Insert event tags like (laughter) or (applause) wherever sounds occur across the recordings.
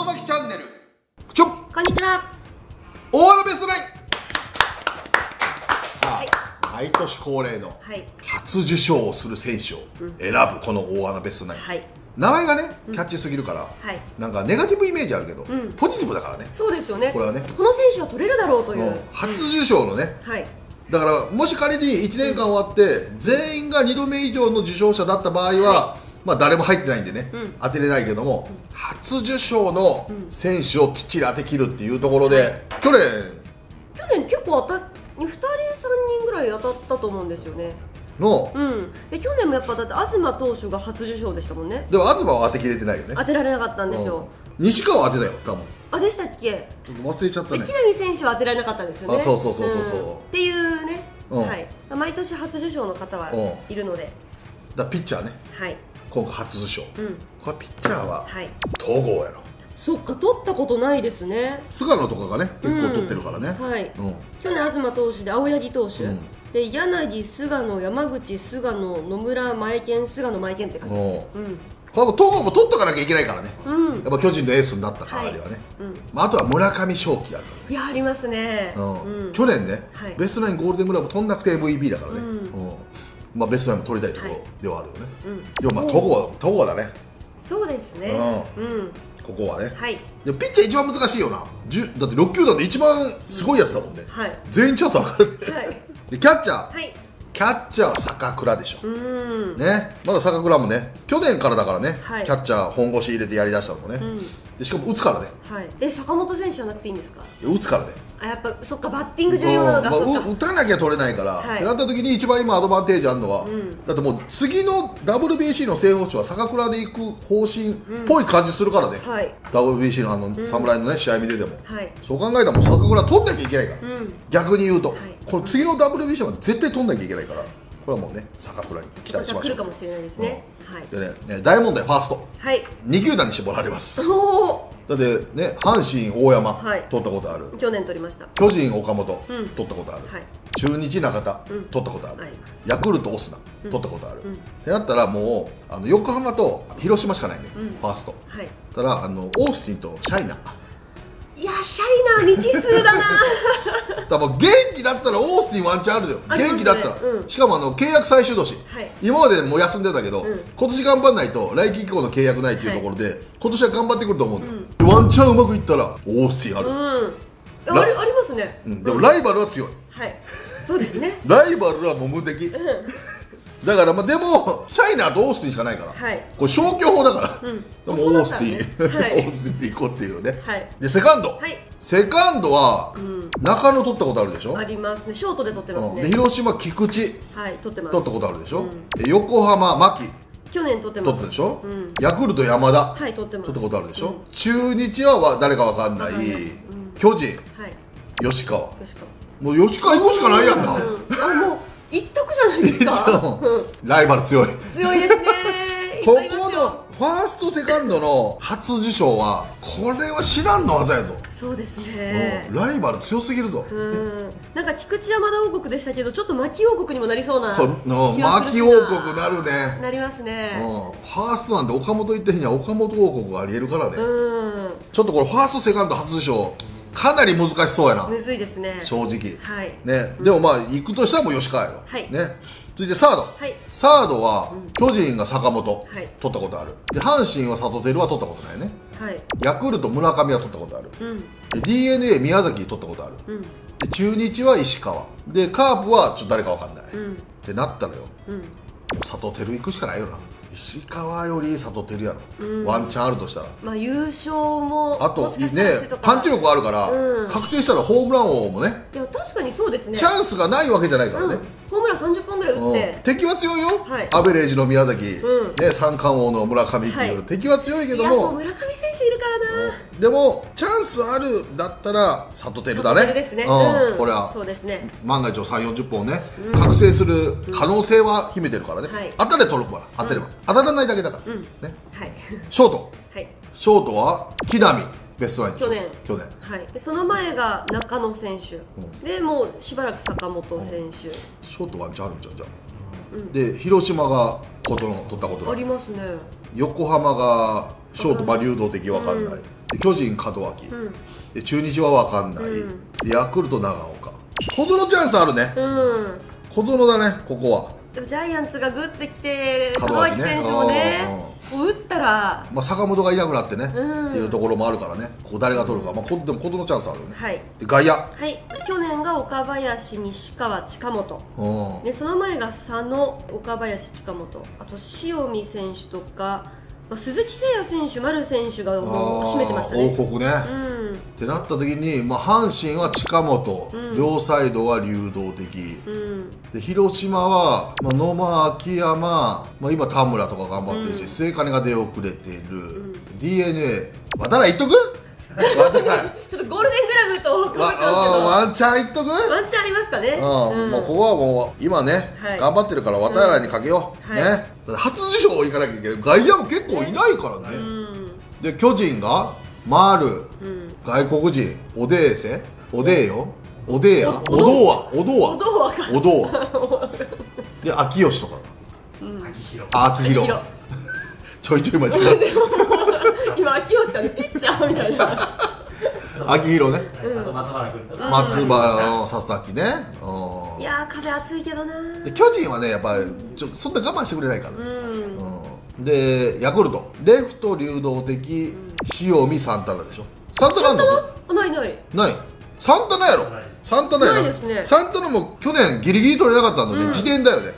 野崎チャンネル。ちょっこんにちは。大穴ベストナインさあ、はい毎年恒例のはい。初受賞をする選手を選ぶこの大穴ベストナイン、はい。名前がねキャッチすぎるから、はい。なんかネガティブイメージあるけど、ん。ポジティブだからね、そうですよね。これはね。この選手は取れるだろうという。うん。初受賞のね、はい。だからもし仮に1年間終わって全員が2度目以上の受賞者だった場合は、まあ、誰も入ってないんでね、うん当てれないけども、初受賞の選手をきっちり当てきるっていうところで、去年去年結構当た二人三人ぐらい当たったと思うんですよね。の、うん。で去年もやっぱだって東投手が初受賞でしたもんね。でも東は当てきれてないよね当てられなかったんですよ。うん西川は当てたよ多分あでしたっけ？ちょっと忘れちゃったねで木浪選手は当てられなかったんですよね。あそうそうそうそうそうんっていうね。うんはい。毎年初受賞の方はういるので。だからピッチャーね。はい。今回初受賞、うん。これピッチャーははい。東郷やろ。そっか取ったことないですね。菅野とかがね結構取ってるからね、うんはい。うん。去年東投手で青柳投手、うん。で柳菅野山口菅野野村前健菅野前健って感じ。ですうん。これも東郷も取っとかなきゃいけないからね、うん。やっぱ巨人のエースになった代わりはね、うん。まあ、あとは村上正輝あるいやありますね。うん。うん。去年ね、はい。ベストナインゴールデングラブ取んなくて MVP だからね、まあ、ベストナインも取りたいところではあるよね、うん。でもまあ戸郷は戸郷だね。そうですね。ううん。ここはね、はい。でピッチャー一番難しいよな。だって6球団で一番すごいやつだもんね、はい。全員チャンスあるからね、はい。(laughs) でキャッチャー、はいキャッチャーは坂倉でしょ、うん。ね。まだ坂倉もね去年からだからね、はい。キャッチャー本腰入れてやりだしたのもね、ん。でしかも打つからね。はい。え坂本選手じゃなくていいんですか？打つからね。あやっぱそっかバッティング重要なのか、うん。まあ、そっか。う打たなきゃ取れないから、はい。ってなった時に一番今アドバンテージあるのは、ん。だってもう次の WBC の正捕手は坂倉で行く方針っぽい感じするからね、はい。WBC のあの侍のね試合見てても、はい。そう考えたらもう坂倉取んなきゃいけないから、うん。逆に言うと、いこの次の WBC は絶対取んなきゃいけないからこれはもうね坂倉に期待しましょう来るかもしれないですね、はい。でねね大問題ファースト。はい。2球団に絞られます。おおだってね阪神大山、はい。取ったことある。去年取りました。巨人岡本、うん。取ったことある、はい。中日中田、うん。取ったことある、ヤクルトオスナ、取ったことある、うん。ってなったらもうあの横浜と広島しかないね、うん。ファースト。はい。たらあのオースティンとシャイナいやシャイナ未知数だな。だからもう元気だったらオースティンワンチャンあるよ、元気だったら、うん。しかもあの契約最終年、はい。今までもう休んでたけど、うん。今年頑張んないと来季以降の契約ないっていうところで、今年は頑張ってくると思うんだよ、ワンチャンうまくいったらオースティンある、うん。ラありありますね、うん。でもライバルは強い。はい。そうですね。(laughs) ライバルはもう無敵、だからまあでもシャイナーとオースティンしかないから、はい。これ消去法だから、うん。でもそうだったオースティン、はい。(laughs) オースティンで行こうっていうね、はい。でセカンド、はい。セカンドは、ん。中野取ったことあるでしょ、ありますね。ショートで取ってますうん。でね広島菊池。はい取ってます。取ったことあるでしょ、うん。で横浜牧。去年取ってます。取ったでしょ、うん。ヤクルト山田、はい取ってます。取ったことあるでしょ、うん。中日はわ誰かわかんない、わかんない。うん。巨人。はい。吉川。よしかもう吉川行くしかないやんな、うん。あもう一択じゃないですか、(laughs) うん、ライバル強い。強いですね。(laughs) ここのファーストセカンドの初受賞はこれは知らんの技やぞ、そうですね。うん。ライバル強すぎるぞ、うん。なんか菊池山田王国でしたけどちょっと牧王国にもなりそうな牧王国なるね。なりますね。うん、ファーストなんで岡本行った日には岡本王国がありえるからね、うん。ちょっとこれファーストセカンド初受賞かなり難しそうやな、むずいですね。正直、はい。ね、でもまあ行くとしたらもう吉川やろ、はい。ね、続いてサード、はい。サードは巨人が坂本、はい。取ったことある。で阪神は里輝は取ったことないね。はい。ヤクルト村上は取ったことある。うん。で d n a 宮崎取ったことある。うん。で中日は石川。でカープはちょっと誰かわかんない、うん。ってなったのよ。うん佐藤輝行くしかないよな。石川より佐藤輝やろ、ワンチャンあるとしたら。まあ優勝もあとねパンチ力あるから、うん。覚醒したらホームラン王もね。いや確かにそうですね。チャンスがないわけじゃないからね、うん、ホームラン30本ぐらい打っうん。て、敵は強いよ、はい。アベレージの宮崎、うん。ね、三冠王の村上っていう、はい。敵は強いけどいやそうも村上選手いるからな。でもチャンスあるだったら佐藤輝だね。ですね。うん。うん。これは。そうですね。万が一を3 4 0本ね、覚醒する可能性は秘めてるからね、はい。当たれ取るから当てれば、当たらないだけだから、うん。ね、はい。ショート。(laughs) はい。ショートは木浪ベストナイン去年。去年。はい、でその前が中野選手、でもうしばらく坂本選手、ショートワンチャンあるんじゃんじゃあ、で広島が小園取ったことありますね。横浜がショート、まあ、流動的わかんない、で巨人門脇、うん。で中日は分かんない、うん。でヤクルト長岡。小園チャンスあるね。うん。小園だねここは、でもジャイアンツがグッてきて門門脇選手もね打ったら。まあ、坂本がいなくなってね、うん。っていうところもあるからね。ここ誰が取るか、まあ、こでも小園チャンスあるよね。はい。で外野はい。去年が岡林西川近本。うん。でその前が佐野岡林近本。あと塩見選手とか、まあ、鈴木誠也選手丸選手がもう占めてましたね。王国ね、うん。ってなった時に、まあ、阪神は近本、うん。両サイドは流動的、うん。で広島は、まあ、野間秋山、まあ、今田村とか頑張ってるし、うん。末金が出遅れてる、ん。D n a 渡来いっとく (laughs) ちょっとゴールデングラブとワンチャンいっとく？ワンチャンありますかね。うん。うん。もうここはもう今ね、はい。頑張ってるから渡来にかけよう、うんね、初受賞行かなきゃいけない。外野も結構いないからね、うん。で巨人が丸うん。外国人オデーセオデーヨオデーヤオドーワオドーワ。おどうわか。オドーワ。(laughs) で秋吉とか。秋広。あ秋広。広。(laughs) ちょいちょい間違え今秋吉かねピッチャーみたいなた秋広ねあと松原君とか松原の佐々木ねうんいやー風熱いけどなで巨人はねやっぱりちょそんな我慢してくれないから、うんうんでヤクルトレフト流動的塩見サンタナでしょサンタナあんのないないないサンタナやろサンタナやろないですねサンタナも去年ギリギリ取れなかったのに、うん時点だよね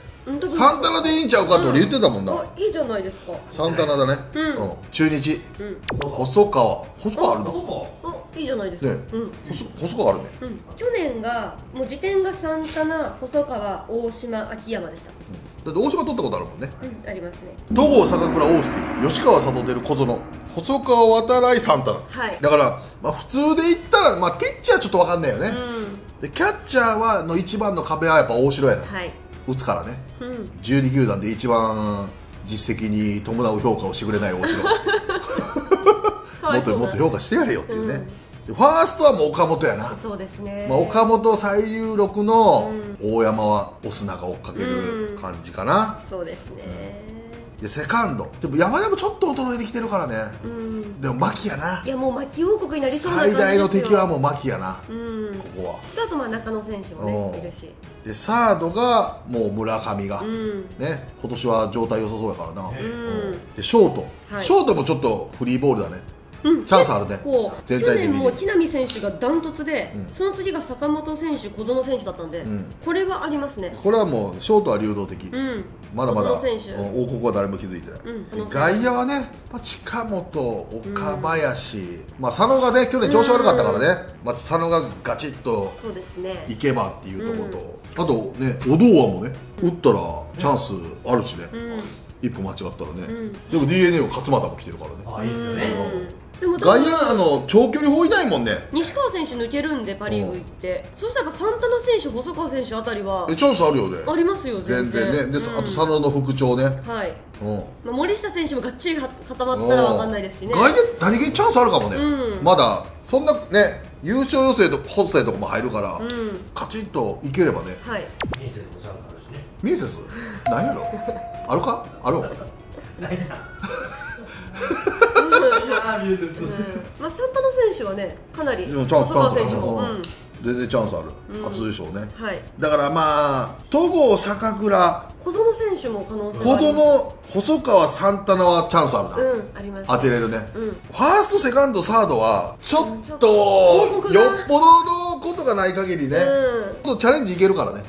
サンタナでいいんちゃうかって俺言ってたもんな、あいいじゃないですか。サンタナだね、うん。中日。うん。細川。細川あるな。そこあいいじゃないですか、ねうん。細細川あるね。うん、去年がもう時点がサンタナ細川大島秋山でした。だって大島取ったことあるもんね。うんありますね。戸郷坂倉オースティン吉川里出る小園。細川渡来サンタナ。はい。だから、まあ、普通で言ったら、まあ、ピッチャーちょっと分かんないよね、うん。でキャッチャーはの一番の壁はやっぱ大城やな、はい打つからね。うん。12球団で一番実績に伴う評価をしてくれない大城。(laughs) もっともっと評価してやれよっていうね、でファーストはもう岡本やな、そうですね、まあ、岡本最有力のう大山はオスナが追っかける感じかな、そうですねでセカンド。でも山田もちょっと衰えてきてるからね。うん。でも牧やな。いやもう牧王国になりそうな最大の敵はもう牧やな。うん。ここは。であとまあ中野選手もうん。ねいるし。でサードがもう村上が、うん。ね今年は状態良さそうやからな、ううん。でショート、はい。ショートもちょっとフリーボールだねうん。チャンスあるねこう全体的に。去年も木浪選手がダントツで、うん。その次が坂本選手小園選手だったんで、うん。これはありますね。これはもうショートは流動的、うん。まだまだ王国は誰も気づいてない、うんで外野はね、まあ、近本岡林、まあ、佐野がね去年調子悪かったからね、まあ、佐野がガチッとそうですね。いけばっていうところと、あとね小堂和もね打ったらチャンスあるしね、うん。一歩間違ったらね、ん。でも d n a は勝俣も来てるからね。あいいっすよね。うんでも外野あの長距離砲いないもんね。西川選手抜けるんでパ・リーグ行って。そしたらサンタナ選手細川選手あたりはえチャンスあるよね。ありますよ全全然然ね。で、うん。あと佐野の副長ね、はい、うん。まあ、森下選手もがっちりは固まったら分かんないですしね。外野何気にチャンスあるかもね、うん。まだそんなね優勝予選と本戦とかも入るから、うん。カチッといければね。はい。ミンセスもチャンスあるしね。ミンセス？何やろ。あるか？ある (laughs) ないなあーミンセスまあ、サンタナ選手はねかなりでもチャンス細川チャンス。選手も、ううん。ん全然チャンスある、初優勝ね。はい、だからまあ戸郷坂倉。小園選手も可能性小園細川サンタナはチャンスあるな、うんあります。当てれるね、うん。ファーストセカンドサードはちょっちょっととよっぽどのことがない限りね、うん。ちょっとチャレンジいけるからね、ん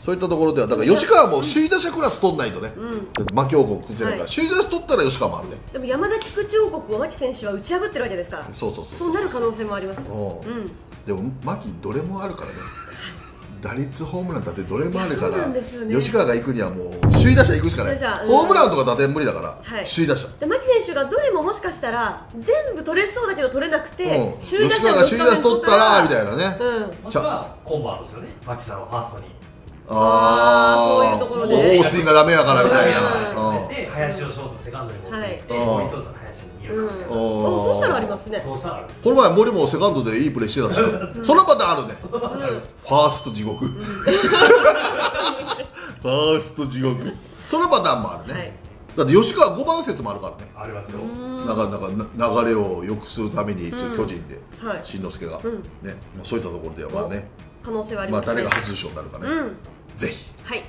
そういったところではだから吉川も首位打者クラス取んないとね、ん。負け王国崩れるから、はい。首位打者取ったら吉川もあるね。でも山田菊池王国を牧選手は打ち破ってるわけですから。そうそうそうそうなる可能性もあります。う。うん。でも牧どれもあるからね。(laughs) 打率ホームランだってどれもあるから。いやそうなんですよね。吉川が行くにはもう首位打者行くしかない、うんホームランとか打点無理だから、はい。首位打者。で牧選手がどれももしかしたら全部取れそうだけど取れなくて、うん、首位打吉川者をが首位打者取ったらみたいなね、うんもしくはコンバートですよねマキさんをファーストにあー。そういうところで。大杉がダメやからみたいな、うで林をショートセカンドに持っていってはい。もう一つの林に入れうんるかおそうしたらありますね。そうしたらあるんです。この前森もセカンドでいいプレーしてたし、そのパターンあるね。ファースト地獄。(laughs) ファースト地獄。そのパターンもあるね、はい。だって吉川5番説もあるからね。ありますよ。なかなかな流れを良くするために、巨人で、はい。新之助が、うん。ね、まあ、そういったところではまあね、可能性はありまあ、ますね、誰が初優勝になるかね、うんぜひ。はい。